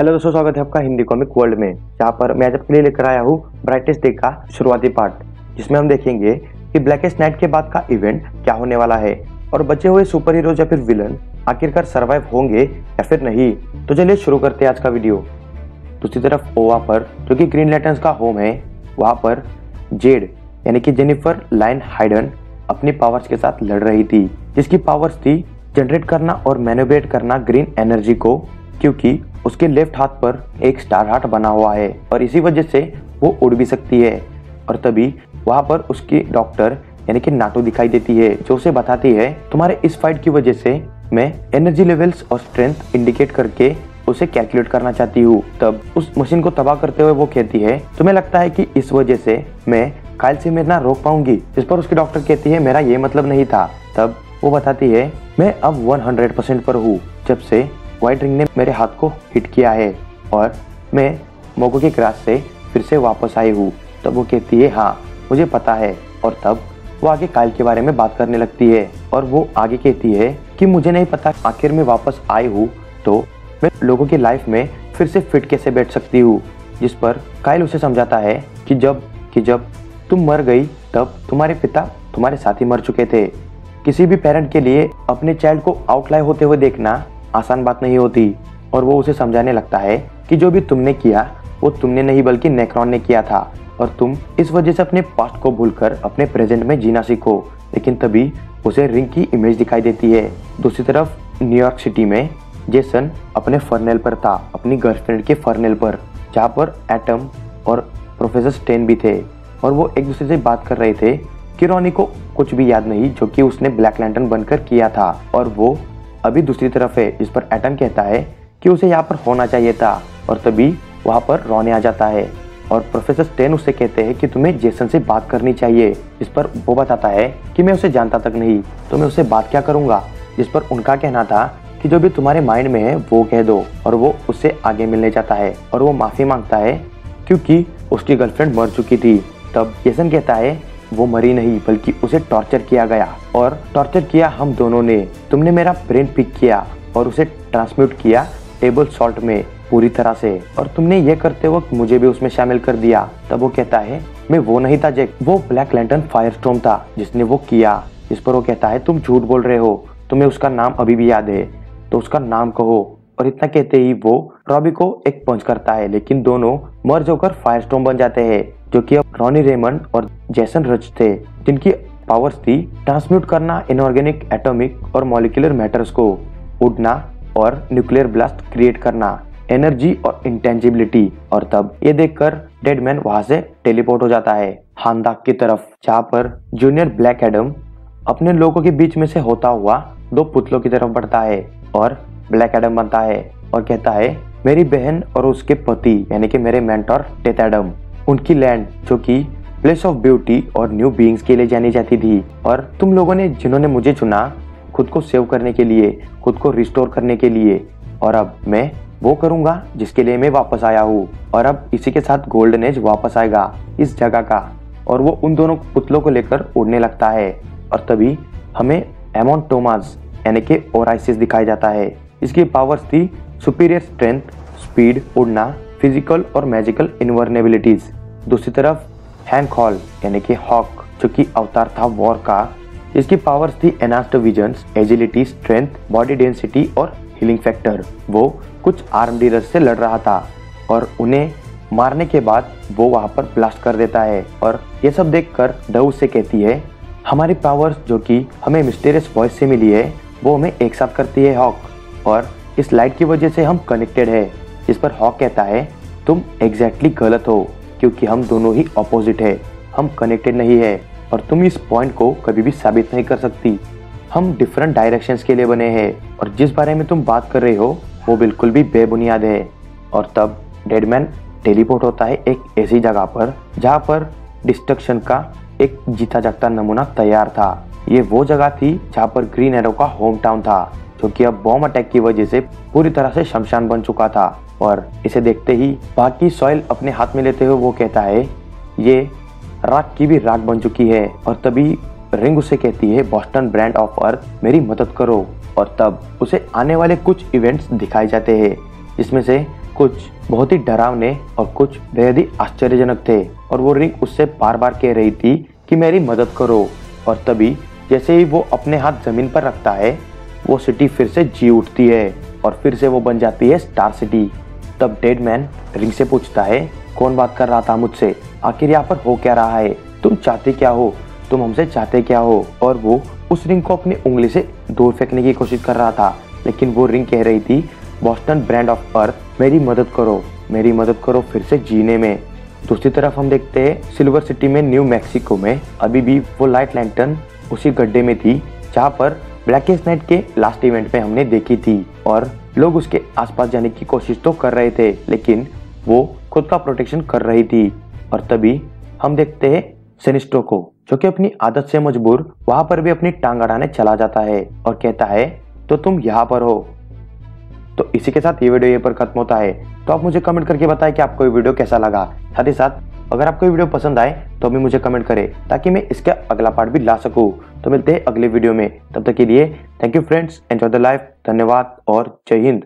Hello दोस्तों, स्वागत है आपका हिंदी कॉमिक वर्ल्ड में, जहाँ पर मैं आज आपके लिए लेकर आया हूँ ब्राइटेस्ट डे का शुरुआती पार्ट जिसमें हम देखेंगे कि ब्लैकेस्ट नाइट के बाद का इवेंट क्या होने वाला है, और बचे हुए सुपर हीरोज या फिर विलन आखिरकार सर्वाइव होंगे या फिर नहीं। तो चलिए शुरू करते हैं आज का वीडियो दूसरी तरफ़ ओवा पर जो कि ग्रीन लैटन्स का होम है, वहाँ पर जेड यानी कि जेनिफर लाइन हाइडन अपनी पावर्स के साथ लड़ रही थी, जिसकी पावर्स थी जनरेट करना और मैनिपुलेट करना ग्रीन एनर्जी को, क्योंकि उसके लेफ़्ट हाथ पर एक स्टार हार्ट बना हुआ है और इसी वजह से वो उड़ भी सकती है। और तभी वहाँ पर उसकी डॉक्टर यानी कि नाटो दिखाई देती है, जो उसे बताती है, तुम्हारे इस फाइट की वजह से मैं एनर्जी लेवल्स और स्ट्रेंथ इंडिकेट करके उसे कैलकुलेट करना चाहती हूँ। तब उस मशीन को तबाह करते हुए वो कहती है, तुम्हें लगता है कि इस वजह से मैं कायल से मेरना रोक पाऊँगी? इस पर उसकी डॉक्टर कहती है, मेरा ये मतलब नहीं था। तब वो बताती है, मैं अब 100 परसेंट पर हूँ, जब से व्हाइट रिंग ने मेरे हाथ को हिट किया है और मैं मोको के क्रास से फिर से वापस आई हूँ। तब वो कहती है हाँ मुझे पता है। और तब वो आगे कायल के बारे में बात करने लगती है और वो आगे कहती है कि मुझे नहीं पता आखिर में वापस आई हूँ तो मैं लोगों की लाइफ में फिर से फिट कैसे बैठ सकती हूँ? जिस पर कायल उसे समझाता है कि जब कि जब तुम मर गई, तब तुम्हारे पिता तुम्हारे साथी मर चुके थे। किसी भी पेरेंट के लिए अपने चाइल्ड को आउटलाई होते हुए देखना आसान बात नहीं होती। और वो उसे समझाने लगता है कि जो भी तुमने किया, वो तुमने नहीं बल्कि नेक्रॉन ने किया था। और तुम इस वजह से अपने पास्ट को भूलकर अपने प्रेजेंट में जीना सीखो। लेकिन तभी उसे रिंग की इमेज दिखाई देती है। दूसरी तरफ़ न्यूयॉर्क सिटी में जेसन अपने फर्नेल पर था, अपनी गर्लफ्रेंड के फर्नेल पर, जहाँ पर एटम और प्रोफेसर स्टेन भी थे। और वो एक दूसरे से बात कर रहे थे कि रोनी को कुछ भी याद नहीं, जो कि उसने ब्लैक लैंटन बनकर किया था। और वो अभी दूसरी तरफ़ है, इस पर एटम कहता है कि उसे यहाँ पर होना चाहिए था, और तभी वहाँ पर रोने आ जाता है। और प्रोफेसर स्टेन उससे कहते हैं कि तुम्हें जेसन से बात करनी चाहिए, इस पर वो बताता है कि मैं उसे जानता तक नहीं तो मैं उससे बात क्या करूँगा? जिस पर उनका कहना था कि जो भी तुम्हारे माइंड में है, वो कह दो, और वो उससे आगे मिलने जाता है, और वो माफ़ी माँगता है, क्योंकि उसकी गर्लफ्रेंड मर चुकी थी। तब जेसन कहता है वो मरी नहीं, बल्कि उसे टॉर्चर किया गया। और टॉर्चर किया हम दोनों ने। तुमने मेरा ब्रेन पिक किया और उसे ट्रांसम्यूट किया टेबल सॉल्ट में पूरी तरह से। और तुमने ये करते वक्त मुझे भी उसमें शामिल कर दिया। तब वो कहता है, मैं वो नहीं था जैक वो ब्लैक लैंटन फायर था, जिसने वो किया। इस पर वो कहता है, तुम झूठ बोल रहे हो। तुम्हें उसका नाम अभी भी याद है। तो उसका नाम कहो। और इतना कहते ही वो रॉबी को एक पंच करता है, लेकिन दोनों मर्ज होकर फायर बन जाते हैं। जो कि अब रॉनी रेमंड और जैसन रच थे, जिनकी पावर्स थी ट्रांसम्यूट करना इनऑर्गेनिक एटॉमिक और मॉलिकुलर मैटर्स को, उड़ना और न्यूक्लियर ब्लास्ट क्रिएट करना एनर्जी और इंटेंजिबिलिटी और तब ये देखकर डेडमैन वहाँ से टेलीपोर्ट हो जाता है हानदाक की तरफ़, जहाँ पर जूनियर ब्लैक एडम अपने लोगों के बीच में से होता हुआ दो पुतलों की तरफ़ बढ़ता है और ब्लैक एडम बनता है और कहता है, मेरी बहन और उसके पति, यानी कि मेरे मेंटोर डेथ एडम उनकी लैंड जो कि प्लेस ऑफ़ ब्यूटी और न्यू बींग्स के लिए जानी जाती थी। और तुम लोगों ने, जिन्होंने मुझे चुना, खुद को सेव करने के लिए, खुद को रिस्टोर करने के लिए। और अब मैं वो करूँगा, जिसके लिए मैं वापस आया हूँ। और अब इसी के साथ गोल्डन एज वापस आएगा, इस जगह का। और वो उन दोनों पुतलों को लेकर उड़ने लगता है। और तभी हमें एमोन टोमास यानी कि ओराइसिस दिखाया जाता है। इसकी पावर्स थी सुपीरियर स्ट्रेंथ स्पीड उड़ना फ़िज़िकल और मैजिकल इनवर्नेबिलिटीज दूसरी तरफ़ हैंक हॉल यानी कि हॉक जो कि अवतार था वॉर का, इसकी पावर्स थी enhanced vision agility strength body density और हीलिंग फैक्टर वो कुछ आर्म डीलर से लड़ रहा था और उन्हें मारने के बाद वो वहाँ पर ब्लास्ट कर देता है और ये सब देखकर डव से कहती है, हमारी पावर्स जो कि हमें मिस्टेरियस वॉइस से मिली है, वो हमें एक साथ करती है हॉक और इस लाइट की वजह से हम कनेक्टेड है। जिस पर हॉक कहता है, तुम एग्जैक्टली exactly गलत हो। क्योंकि हम दोनों ही अपोजिट है। हम कनेक्टेड नहीं है और तुम इस पॉइंट को कभी भी साबित नहीं कर सकती। हम डिफरेंट डायरेक्शन के लिए बने हैं और जिस बारे में तुम बात कर रहे हो, वो बिल्कुल भी बेबुनियाद है। और तब डेडमैन टेलीपोर्ट होता है एक ऐसी जगह पर, जहाँ पर डिस्ट्रक्शन का एक जीता जागता नमूना तैयार था। ये वो जगह थी जहाँ पर ग्रीन एरो का होम टाउन था, जो कि अब बॉम्ब अटैक की वजह से पूरी तरह से शमशान बन चुका था। और इसे देखते ही बाकी सॉइल अपने हाथ में लेते हुए वो कहता है, ये राख की भी राख बन चुकी है और तभी रिंग उसे कहती है, बॉस्टन ब्रांड ऑफ़ अर्थ, मेरी मदद करो। और तब उसे आने वाले कुछ इवेंट्स दिखाए जाते हैं, जिसमें से कुछ बहुत ही डरावने और कुछ बेहद ही आश्चर्यजनक थे। और वो रिंग उससे बार बार कह रही थी कि मेरी मदद करो। और तभी जैसे ही वो अपने हाथ ज़मीन पर रखता है, वो सिटी फिर से जी उठती है और फिर से वो बन जाती है स्टार सिटी। तब डेड मैन रिंग से पूछता है, कौन बात कर रहा था मुझसे? आखिर यहाँ पर हो क्या रहा है? तुम चाहते क्या हो? तुम हमसे चाहते क्या हो? और वो उस रिंग को अपनी उंगली से दूर फेंकने की कोशिश कर रहा था, लेकिन वो रिंग कह रही थी, बॉस्टन ब्रांड ऑफ़ अर्थ मेरी मदद करो, मेरी मदद करो फिर से जीने में। दूसरी तरफ़ हम देखते हैं, सिल्वर सिटी में न्यू मैक्सिको में अभी भी वो लाइट लैंटन उसी गड्ढे में थी, जहाँ पर ब्लैकेस्ट नाइट के लास्ट इवेंट में हमने देखी थी, और लोग उसके आसपास जाने की कोशिश तो कर रहे थे, लेकिन वो खुद का प्रोटेक्शन कर रही थी। और तभी हम देखते हैं सेनिस्टो को, जो कि अपनी आदत से मजबूर वहाँ पर भी अपनी टांग अड़ाने चला जाता है और कहता है तो तुम यहाँ पर हो। तो इसी के साथ ये वीडियो यहाँ पर खत्म होता है। तो आप मुझे कमेंट करके बताएँ कि आपको ये वीडियो कैसा लगा। साथ ही साथ, अगर आपको ये वीडियो पसंद आए तो भी मुझे कमेंट करें, ताकि मैं इसका अगला पार्ट भी ला सकूँ। तो मिलते हैं अगले वीडियो में। तब तक के लिए thank you friends enjoy the life धन्यवाद और जय हिंद।